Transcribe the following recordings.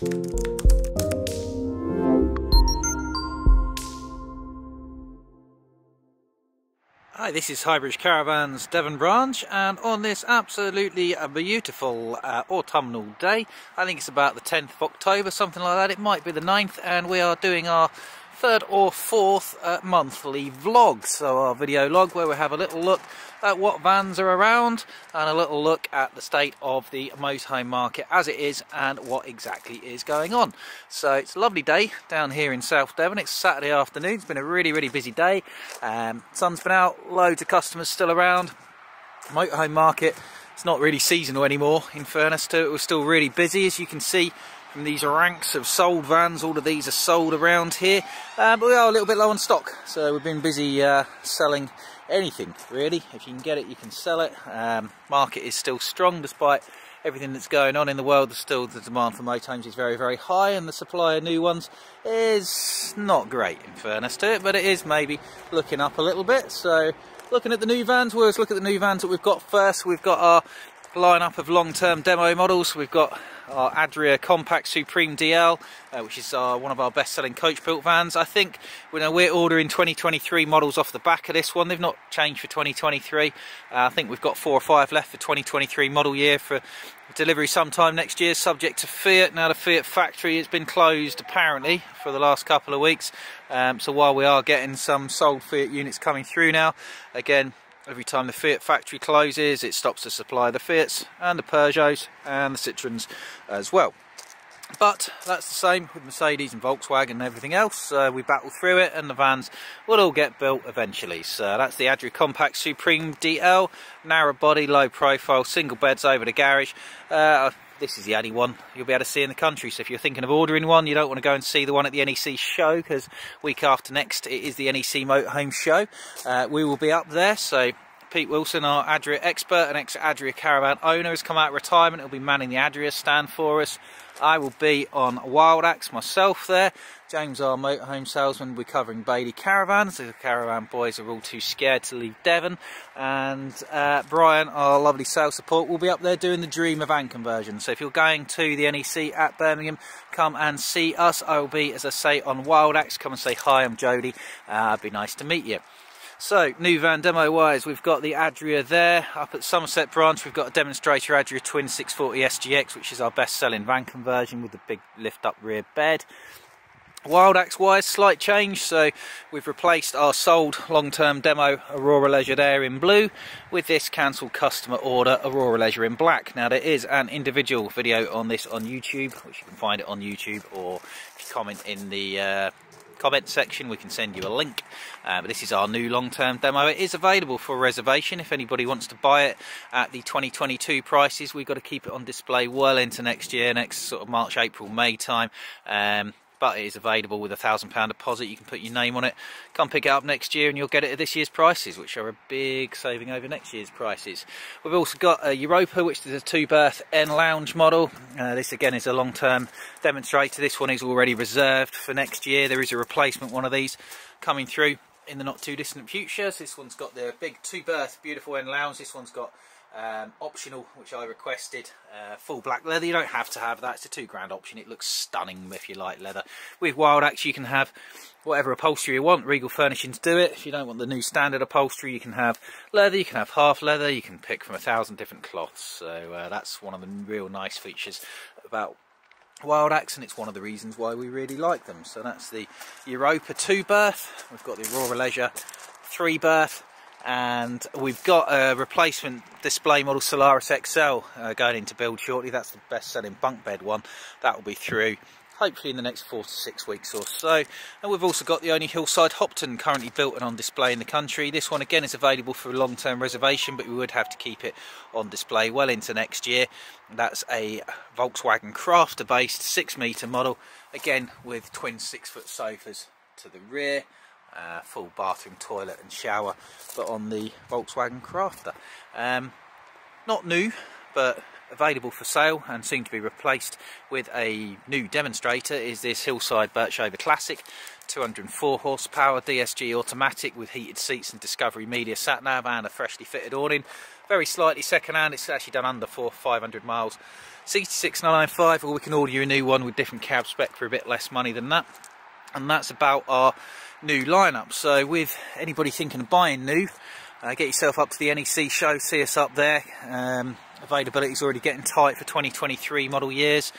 Hi, this is Highbridge Caravans Devon branch and on this absolutely beautiful uh, autumnal day, I think it's about the 10th of October, something like that, it might be the 9th, and we are doing our third or fourth uh, monthly vlog. So our video log where we have a little look at what vans are around and a little look at the state of the motorhome market as it is and what exactly is going on. So it's a lovely day down here in South Devon. It's Saturday afternoon. It's been a really, really busy day. Um, sun's been out, loads of customers still around. Motorhome market, it's not really seasonal anymore in fairness to it. We're still really busy as you can see from these ranks of sold vans. All of these are sold around here, uh, but we are a little bit low on stock. So we've been busy uh, selling anything really. If you can get it, you can sell it. Um, market is still strong despite everything that's going on in the world. Still, the demand for motorhomes is very, very high, and the supply of new ones is not great. In fairness to it, but it is maybe looking up a little bit. So. Looking at the new vans, we'll look at the new vans that we've got first. We've got our lineup of long-term demo models. We've got our Adria Compact Supreme DL, uh, which is uh, one of our best-selling coach-built vans. I think you know, we're ordering 2023 models off the back of this one. They've not changed for 2023. Uh, I think we've got four or five left for 2023 model year for delivery sometime next year, subject to Fiat. Now the Fiat factory has been closed apparently for the last couple of weeks. Um, so while we are getting some sold Fiat units coming through now, again, Every time the Fiat factory closes, it stops the supply the Fiats and the Peugeots and the Citroens as well. But that's the same with Mercedes and Volkswagen and everything else. Uh, we battle through it and the vans will all get built eventually. So that's the Adria Compact Supreme DL. Narrow body, low profile, single beds over the garage. Uh, this is the only one you'll be able to see in the country. So if you're thinking of ordering one, you don't want to go and see the one at the NEC show because week after next it is the NEC Motorhome show. Uh, we will be up there. So Pete Wilson, our Adria expert and ex-Adria Caravan owner, has come out of retirement. He'll be manning the Adria stand for us. I will be on Wildax myself there. James, our motorhome salesman, will be covering Bailey Caravans. The Caravan boys are all too scared to leave Devon. And uh, Brian, our lovely sales support, will be up there doing the Dreamer van conversion. So if you're going to the NEC at Birmingham, come and see us. I will be, as I say, on Wildax. Come and say hi, I'm Jody. Uh, it'd be nice to meet you. So, new van demo wise, we've got the Adria there. Up at Somerset branch, we've got a demonstrator Adria Twin 640 SGX, which is our best selling van conversion with the big lift up rear bed. Wildax wise, slight change, so we've replaced our sold long-term demo Aurora Leisure there in blue with this cancelled customer order Aurora Leisure in black. Now there is an individual video on this on YouTube, which you can find it on YouTube or if you comment in the uh, comment section. We can send you a link. Uh, but this is our new long-term demo. It is available for reservation if anybody wants to buy it at the 2022 prices. We've got to keep it on display well into next year next sort of March April May time. Um, but it is available with a thousand pound deposit. You can put your name on it. Come pick it up next year and you'll get it at this year's prices which are a big saving over next year's prices. We've also got a Europa which is a two berth N lounge model. Uh, this again is a long-term demonstrator. This one is already reserved for next year. There is a replacement one of these coming through in the not too distant future. So this one's got the big two berth beautiful N lounge. This one's got um, optional, which I requested, uh, full black leather. You don't have to have that. It's a two grand option. It looks stunning if you like leather. With Wildax, you can have whatever upholstery you want. Regal Furnishings do it. If you don't want the new standard upholstery, you can have leather, you can have half leather, you can pick from a thousand different cloths. So uh, that's one of the real nice features about Wildax and it's one of the reasons why we really like them. So that's the Europa 2 berth. We've got the Aurora Leisure 3 berth and we've got a replacement display model Solaris XL uh, going into build shortly. That's the best selling bunk bed one. That will be through hopefully in the next four to six weeks or so. And we've also got the only Hillside Hopton currently built and on display in the country. This one again is available for a long-term reservation, but we would have to keep it on display well into next year. That's a Volkswagen Crafter-based six metre model, again with twin six-foot sofas to the rear uh, full bathroom, toilet and shower, but on the Volkswagen Crafter. Um, not new, but available for sale and soon to be replaced with a new demonstrator is this Hillside Birchover Classic 204 horsepower DSG automatic with heated seats and Discovery Media sat nav and a freshly fitted awning very slightly second hand it's actually done under four 500 miles 66995 or we can order you a new one with different cab spec for a bit less money than that. And that's about our new lineup. So with anybody thinking of buying new, uh, get yourself up to the NEC show, see us up there. Um, availability is already getting tight for 2023 model years.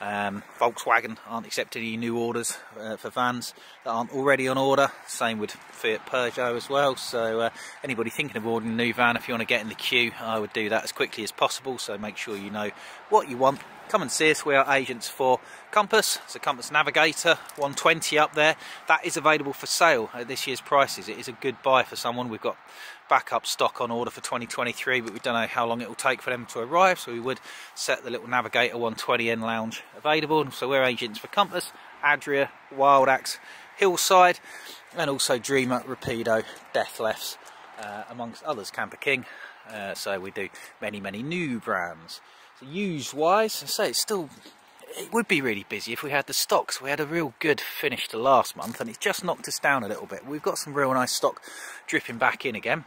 Um, Volkswagen aren't accepting any new orders uh, for vans that aren't already on order. Same with Fiat Peugeot as well. So uh, anybody thinking of ordering a new van, if you want to get in the queue, I would do that as quickly as possible. So make sure you know what you want. Come and see us. We are agents for Compass. It's a Compass Navigator 120 up there. That is available for sale at this year's prices. It is a good buy for someone. We've got backup stock on order for 2023 but we don't know how long it will take for them to arrive so we would set the little Navigator 120N lounge available so we're agents for Compass, Adria, Wildax, Hillside and also Dreamer, Rapido, Dethleffs uh, amongst others, Camper King uh, so we do many many new brands so used wise, I say it's still it would be really busy if we had the stocks. We had a real good finish to last month and it's just knocked us down a little bit. We've got some real nice stock dripping back in again,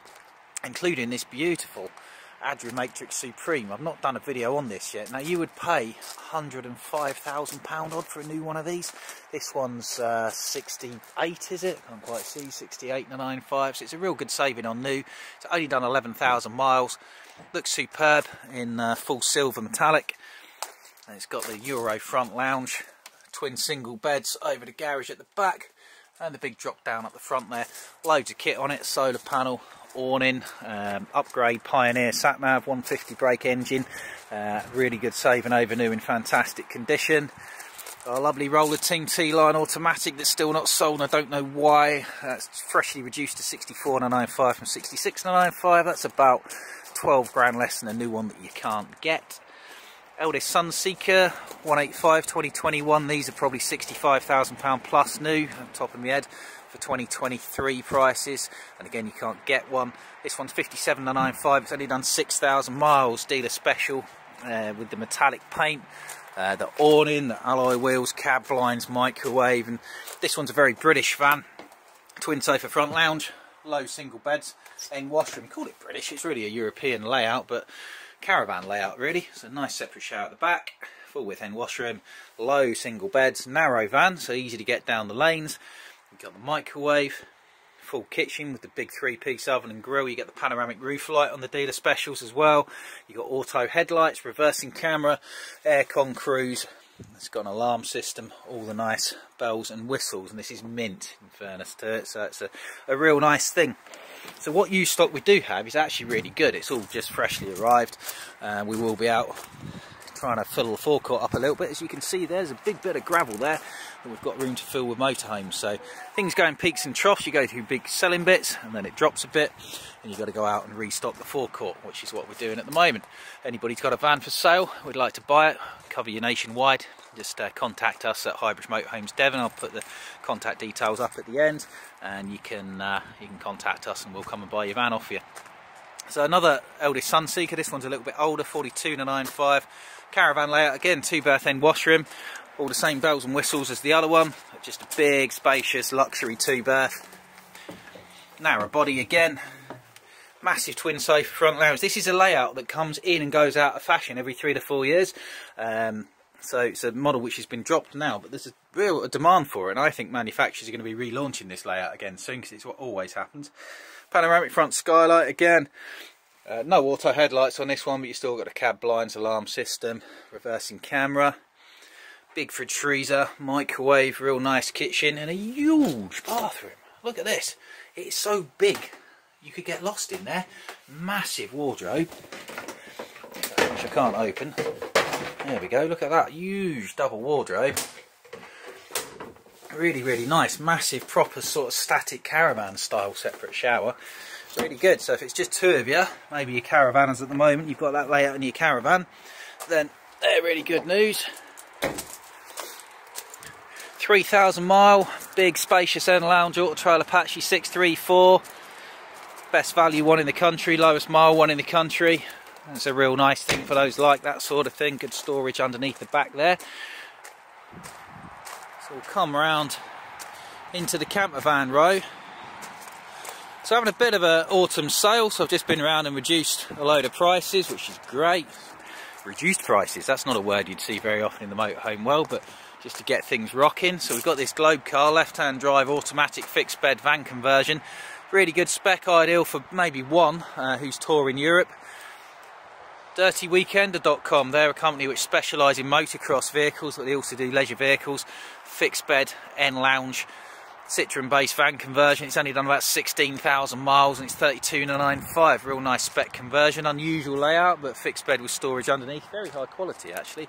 including this beautiful Adria Matrix Supreme. I've not done a video on this yet. Now you would pay £105,000 odd for a new one of these. This one's uh, 68 is it? Can't quite see, 68 and 95. So it's a real good saving on new. It's only done 11,000 miles. Looks superb in uh, full silver metallic. And it's got the Euro front lounge, twin single beds over the garage at the back, and the big drop down at the front there. Loads of kit on it, solar panel, awning, um, upgrade Pioneer SatNav 150 brake engine, uh, really good saving over new in fantastic condition. Our lovely roller team T-line automatic that's still not sold. I don't know why. That's freshly reduced to 64.95 from 66.95. That's about 12 grand less than a new one that you can't get. Elddis Sunseeker 185 2021. These are probably £65,000 plus new, top of my head, for 2023 prices. And again, you can't get one. This one's 57.95. It's only done 6,000 miles, dealer special uh, with the metallic paint. Uh, the awning, the alloy wheels, cab blinds, microwave, and this one's a very British van. Twin sofa front lounge, low single beds, and washroom. Call it British, it's really a European layout, but caravan layout really. It's a nice separate shower at the back, full width end washroom, low single beds, narrow van, so easy to get down the lanes. You've got the microwave, full kitchen with the big three-piece oven and grill. You get the panoramic roof light on the dealer specials as well. You've got auto headlights, reversing camera, aircon cruise. It's got an alarm system, all the nice bells and whistles, and this is mint in fairness to it, so it's a, a real nice thing. So what used stock we do have is actually really good. It's all just freshly arrived. Uh, we will be out trying to fill the forecourt up a little bit. As you can see, there's a big bit of gravel there that we've got room to fill with motorhomes. So things go in peaks and troughs. You go through big selling bits and then it drops a bit and you've got to go out and restock the forecourt, which is what we're doing at the moment. Anybody's got a van for sale, we'd like to buy it, cover you nationwide, just uh, contact us at Highbridge Motorhomes Devon. I'll put the contact details up at the end, and you can uh, you can contact us, and we'll come and buy your van off you. So another Elddis Sunseeker. This one's a little bit older, 42 to 95. Caravan layout again, two berth end washroom. All the same bells and whistles as the other one. Just a big, spacious, luxury two berth. Narrow body again. Massive twin safe front lounge. This is a layout that comes in and goes out of fashion every three to four years. Um, so it's a model which has been dropped now, but there's a real demand for it, and I think manufacturers are going to be relaunching this layout again soon because it's what always happens. Panoramic front skylight again. Uh, no auto headlights on this one, but you still got a cab blinds alarm system, reversing camera, big fridge freezer, microwave, real nice kitchen, and a huge bathroom. Look at this. It's so big, you could get lost in there. Massive wardrobe, which I can't open. There we go, look at that, huge double wardrobe. Really, really nice, massive, proper sort of static caravan style separate shower. Really good, so if it's just two of you, maybe your caravanners at the moment, you've got that layout in your caravan, then they're really good news. 3,000 mile, big spacious end lounge auto trail Apache 634. Best value one in the country, lowest mile one in the country. That's a real nice thing for those like that sort of thing. Good storage underneath the back there. So we'll come around into the camper van row. So having a bit of an autumn sale, so I've just been around and reduced a load of prices, which is great. reduced prices. That's not a word you'd see very often in the motorhome world, but just to get things rocking. So we've got this Globecar, left-hand drive, automatic fixed bed van conversion. Really good spec, ideal for maybe one uh, who's touring Europe. DirtyWeekender.com, they're a company which specialise in motocross vehicles, but they also do leisure vehicles, fixed bed, N lounge, Citroen based van conversion. It's only done about 16,000 miles and it's 32,995. Real nice spec conversion, unusual layout, but fixed bed with storage underneath. Very high quality actually.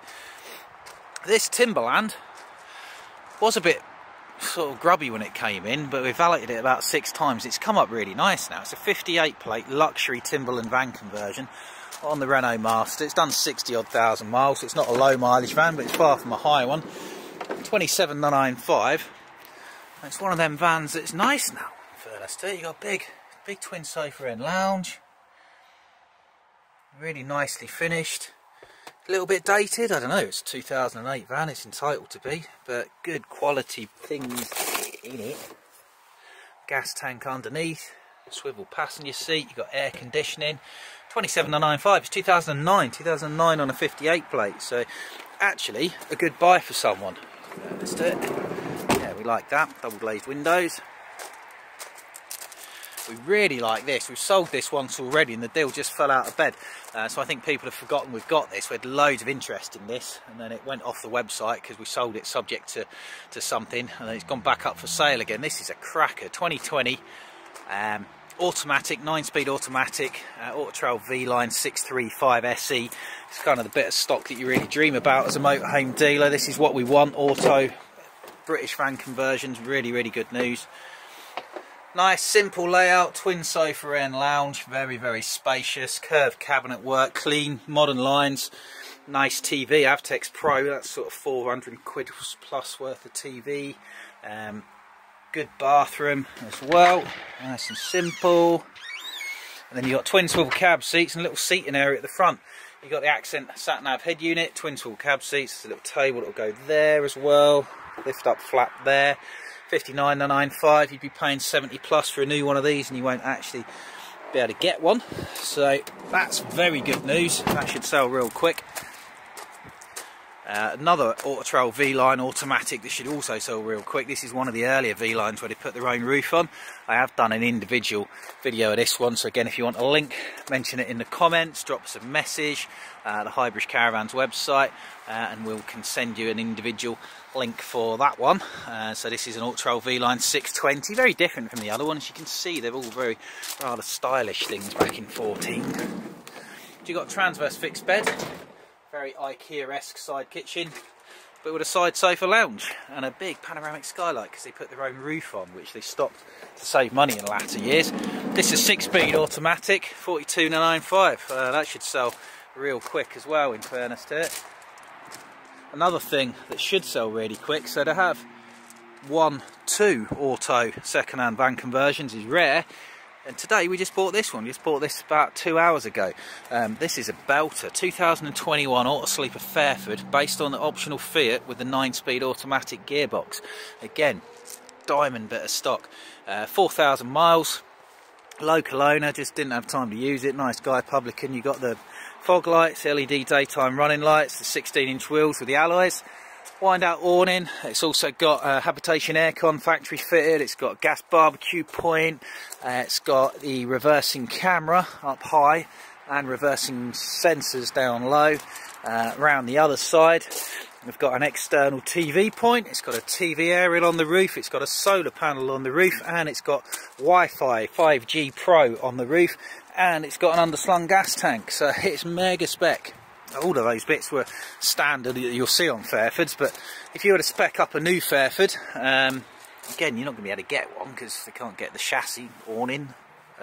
This Timberland was a bit sort of grubby when it came in, but we've validated it about six times. It's come up really nice now. It's a 58 plate luxury Timberland van conversion on the Renault Master. It's done 60 odd thousand miles, so it's not a low mileage van, but it's far from a high one. 27,995. It's one of them vans that's nice now. Fairness to you got big, big twin sofa and lounge. Really nicely finished. A little bit dated, I don't know, it's 2008 van, it's entitled to be, but good quality things in it. Gas tank underneath, swivel passenger seat, you've got air conditioning. 27995, it's 2009, 2009 on a 58 plate, so actually a good buy for someone. Let's do it. Yeah, we like that, double glazed windows. We really like this. We've sold this once already and the deal just fell out of bed. Uh, so I think people have forgotten we've got this. We had loads of interest in this and then it went off the website because we sold it subject to, to something and then it's gone back up for sale again. This is a cracker, 2020. Um, automatic, 9-speed automatic, uh, Auto V-Line 635 SE. It's kind of the bit of stock that you really dream about as a motorhome dealer. This is what we want, auto, British van conversions, really, really good news. Nice simple layout, twin sofa and lounge, very very spacious, curved cabinet work, clean, modern lines, nice TV, Avtex Pro, that's sort of 400 quid plus worth of TV. Um, good bathroom as well, nice and simple. And then you've got twin swivel cab seats and a little seating area at the front. You've got the Accent sat nav head unit, twin swivel cab seats, there's a little table that will go there as well, lift up flap there. 59.95 you'd be paying 70 plus for a new one of these and you won't actually be able to get one so that's very good news that should sell real quick uh, another Auto V-Line automatic that should also sell real quick. This is one of the earlier V-Lines where they put their own roof on. I have done an individual video of this one, so again, if you want a link, mention it in the comments, drop us a message, uh, the Highbridge Caravans website, uh, and we can send you an individual link for that one. Uh, so this is an Auto V-Line 620, very different from the other one. As you can see, they're all very rather stylish things back in 14. You got transverse fixed bed, very IKEA-esque side kitchen, but with a side sofa lounge and a big panoramic skylight because they put their own roof on, which they stopped to save money in latter years. This is six-speed automatic, 42.95. Uh, that should sell real quick as well, in fairness to it. Another thing that should sell really quick, so to have one, two auto second-hand van conversions is rare and today we just bought this one, we just bought this about two hours ago. Um, this is a belter, 2021 Auto Sleeper Fairford, based on the optional Fiat with the 9-speed automatic gearbox. Again, diamond bit of stock. Uh, 4,000 miles, local owner, just didn't have time to use it. Nice guy, publican. You got the fog lights, LED daytime running lights, the 16 inch wheels with the alloys wind out awning. It's also got a habitation aircon factory fitted. It's got gas barbecue point. Uh, it's got the reversing camera up high and reversing sensors down low. Uh, around the other side, we've got an external TV point. It's got a TV aerial on the roof. It's got a solar panel on the roof and it's got Wi-Fi 5G Pro on the roof and it's got an underslung gas tank. So it's mega spec all of those bits were standard you'll see on Fairfords, but if you were to spec up a new Fairford, um, again, you're not going to be able to get one because they can't get the chassis awning,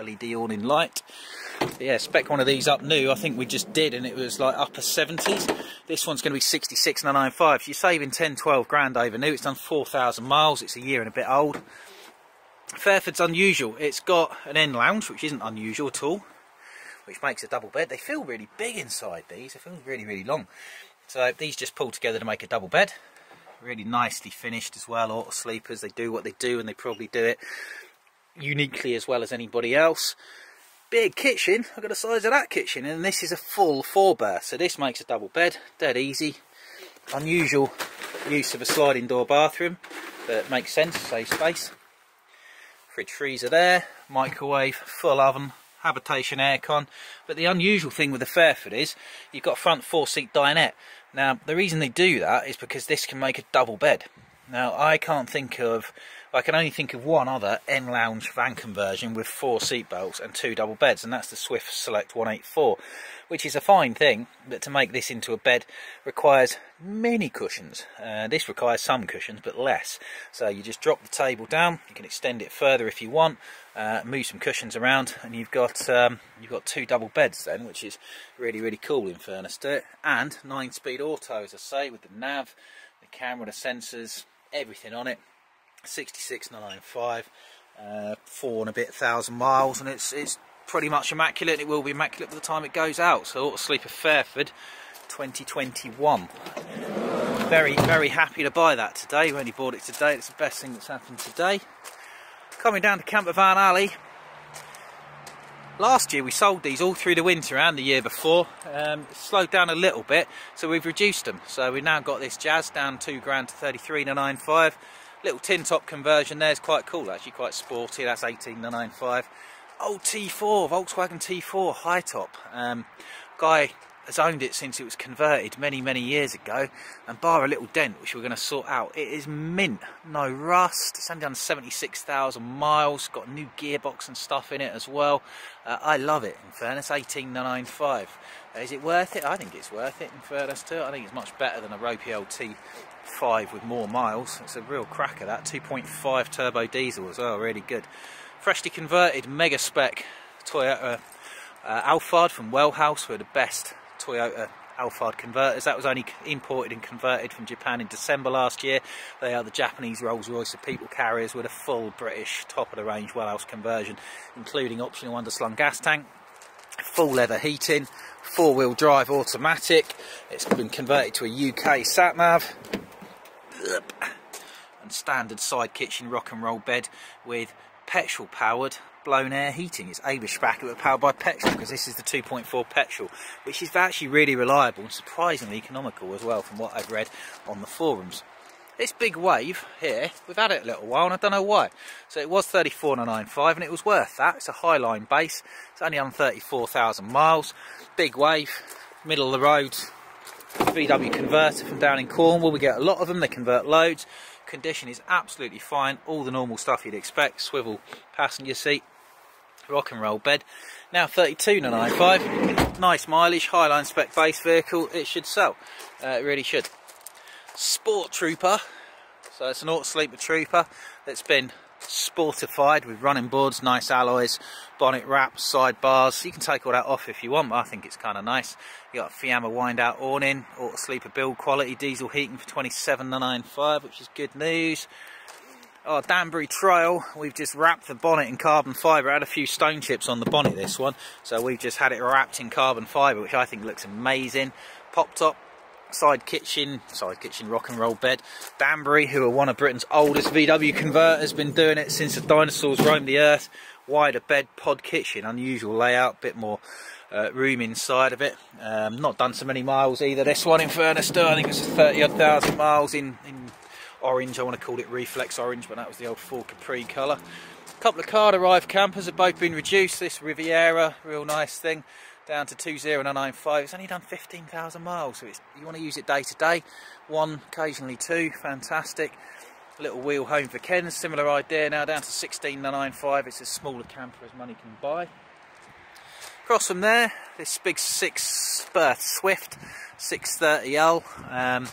LED awning light. But yeah, spec one of these up new, I think we just did, and it was like upper 70s. This one's going to be 66,995. So you're saving 10, 12 grand over new. It's done 4,000 miles. It's a year and a bit old. Fairford's unusual. It's got an N lounge, which isn't unusual at all which makes a double bed. They feel really big inside these, they feel really, really long. So these just pull together to make a double bed. Really nicely finished as well, auto sleepers. They do what they do and they probably do it uniquely as well as anybody else. big kitchen. I've got the size of that kitchen, and this is a full four berth. So this makes a double bed, dead easy. Unusual use of a sliding door bathroom, but makes sense, save space. Fridge freezer there, microwave, full oven, habitation aircon. But the unusual thing with the Fairford is you've got a front four seat dinette. Now the reason they do that is because this can make a double bed. Now I can't think of I can only think of one other N lounge van conversion with four seat belts and two double beds, and that's the Swift Select 184, which is a fine thing, but to make this into a bed requires many cushions. Uh, this requires some cushions, but less. So you just drop the table down, you can extend it further if you want, uh, move some cushions around, and you've got um, you've got two double beds then, which is really really cool in fairness. And nine-speed auto, as I say, with the nav, the camera, the sensors, everything on it 66995 uh, four and a bit thousand miles and it's it's pretty much immaculate it will be immaculate by the time it goes out so Autosleeper Fairford 2021 very very happy to buy that today we only bought it today it's the best thing that's happened today coming down to Camper Van Alley Last year we sold these all through the winter and the year before. Um, slowed down a little bit, so we've reduced them. So we've now got this Jazz down two grand to 33.95. Little tin top conversion there is quite cool, actually quite sporty. That's 18.95. Old T4, Volkswagen T4 high top. Um, guy has owned it since it was converted many, many years ago. And bar a little dent, which we're going to sort out, it is mint. No rust. It's only done 76,000 miles. Got a new gearbox and stuff in it as well. Uh, I love it, in fairness. 18.95. Uh, is it worth it? I think it's worth it, in fairness too. I think it's much better than a Ropey T 5 with more miles. It's a real cracker that. 2.5 turbo diesel as well, really good. Freshly converted mega spec Toyota uh, Alphard from Wellhouse who are the best Toyota uh, Alphard converters. That was only imported and converted from Japan in December last year. They are the Japanese Rolls-Royce of people carriers with a full British top-of-the-range Wellhouse conversion, including optional underslung gas tank, full leather heating, four-wheel drive automatic. It's been converted to a UK sat-nav and standard side kitchen rock and roll bed with petrol powered blown air heating. It's Eberspacher powered by petrol because this is the 2.4 petrol which is actually really reliable and surprisingly economical as well from what I've read on the forums. This big wave here, we've had it a little while and I don't know why. So it was 34.95 and it was worth that. It's a Highline base. It's only on 34,000 miles. Big wave, middle of the road, VW converter from down in Cornwall. We get a lot of them, they convert loads. Condition is absolutely fine, all the normal stuff you'd expect. Swivel passenger seat, rock and roll bed. Now 32.95, nice mileage, Highline spec base vehicle, it should sell. Uh, it really should. Sport Trooper, so it's an Autosleeper Trooper that's been sportified with running boards, nice alloys, bonnet wraps, side bars. You can take all that off if you want, but I think it's kind of nice. You got a Fiamma wind out awning, Autosleeper build quality, diesel heating for 27.95, which is good news. Our Danbury Trail, we've just wrapped the bonnet in carbon fibre. had a few stone chips on the bonnet this one, so we've just had it wrapped in carbon fibre, which I think looks amazing. Pop top side kitchen, side kitchen rock and roll bed. Danbury, who are one of Britain's oldest VW converters, been doing it since the dinosaurs roamed the earth. Wider bed, pod kitchen, unusual layout, bit more uh, room inside of it. Um, not done so many miles either. This one, in fairness, I think it's 30 odd thousand miles in, in orange. I want to call it reflex orange, but that was the old Ford Capri colour. A couple of car arrived campers have both been reduced. This Riviera, real nice thing down to 20995. It's only done 15,000 miles, so you want to use it day to day. One, occasionally two, fantastic. Little wheel home for Ken, similar idea now down to 16995. It's as small a camper as money can buy. Across from there, this big six berth Swift 630L. Um,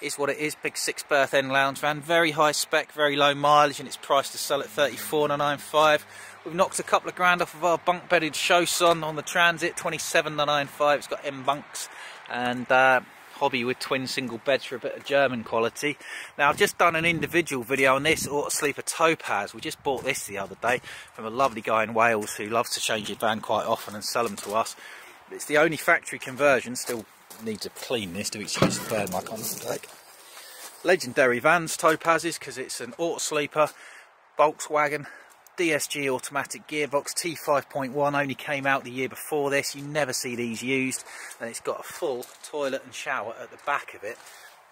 is what it is, big six berth end lounge van, very high spec, very low mileage and it's priced to sell at 34,995. We've knocked a couple of grand off of our bunk bedded Chausson on the Transit, 27.95. It's got M bunks and uh, hobby with twin single beds for a bit of German quality. Now I've just done an individual video on this Auto Sleeper Topaz. We just bought this the other day from a lovely guy in Wales who loves to change his van quite often and sell them to us. It's the only factory conversion, still need to clean this to excuse the burn on the Legendary vans, Topazes, because it's an Auto Sleeper, Volkswagen DSG automatic gearbox T5.1 only came out the year before this. You never see these used. And it's got a full toilet and shower at the back of it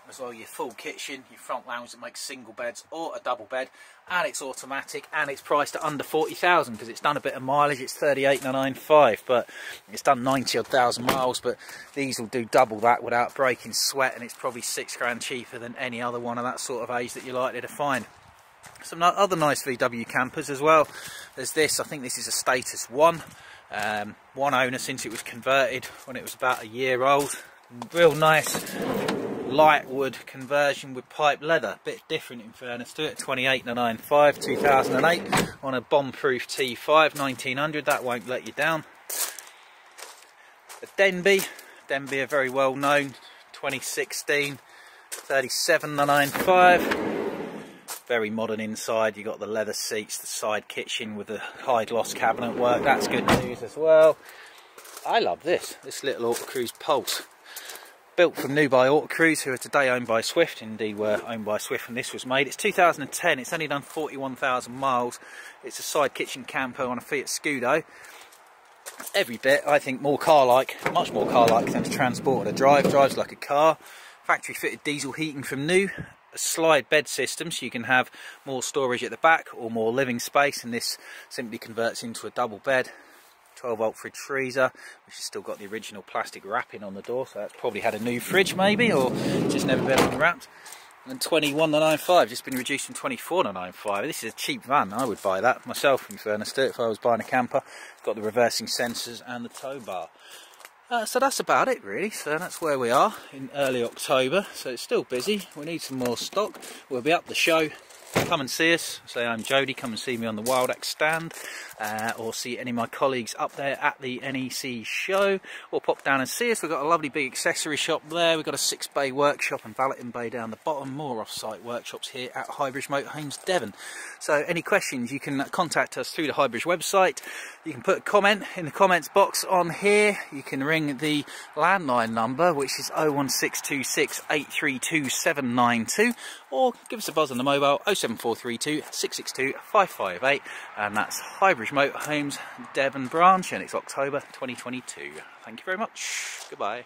as well your full kitchen, your front lounge that makes single beds or a double bed and it's automatic and it's priced at under 40,000 because it's done a bit of mileage, it's 38,995 but it's done 90 odd thousand miles but these will do double that without breaking sweat and it's probably six grand cheaper than any other one of that sort of age that you're likely to find. Some other nice VW campers as well. There's this, I think this is a Status 1. Um, one owner since it was converted when it was about a year old. Real nice light wood conversion with pipe leather. Bit different in fairness to it. 28995 2008 on a bomb-proof T5 1900. That won't let you down. The Denby. Denbigh are very well known. 2016 37995. Very modern inside. You've got the leather seats, the side kitchen with the high gloss cabinet work. That's good news as well. I love this. This little Autocruise Pulse built from new by Autocruise, who are today owned by Swift, indeed were owned by Swift when this was made. It's 2010, it's only done 41,000 miles. It's a side kitchen camper on a Fiat Scudo. Every bit, I think, more car-like, much more car-like than to transport or to drive. Drives like a car. Factory fitted diesel heating from new. Slide bed system so you can have more storage at the back or more living space and this simply converts into a double bed 12 volt fridge freezer which has still got the original plastic wrapping on the door so that's probably had a new fridge maybe or just never been unwrapped. And 21.95 just been reduced from 24.95 this is a cheap van I would buy that myself in fairness to it if I was buying a camper. It's got the reversing sensors and the tow bar uh, so that's about it really. So that's where we are in early October. So it's still busy. We need some more stock. We'll be up the show come and see us. Say I'm Jody, come and see me on the Wildax stand uh, or see any of my colleagues up there at the NEC show or pop down and see us. We've got a lovely big accessory shop there. We've got a six bay workshop and valeting bay down the bottom. More off-site workshops here at Highbridge Motorhomes Devon. So any questions you can contact us through the Highbridge website. You can put a comment in the comments box on here. You can ring the landline number which is 01626 832 792 or give us a buzz on the mobile 07432 662 558 and that's Highbridge Motorhomes Devon branch and it's October 2022. Thank you very much. Goodbye.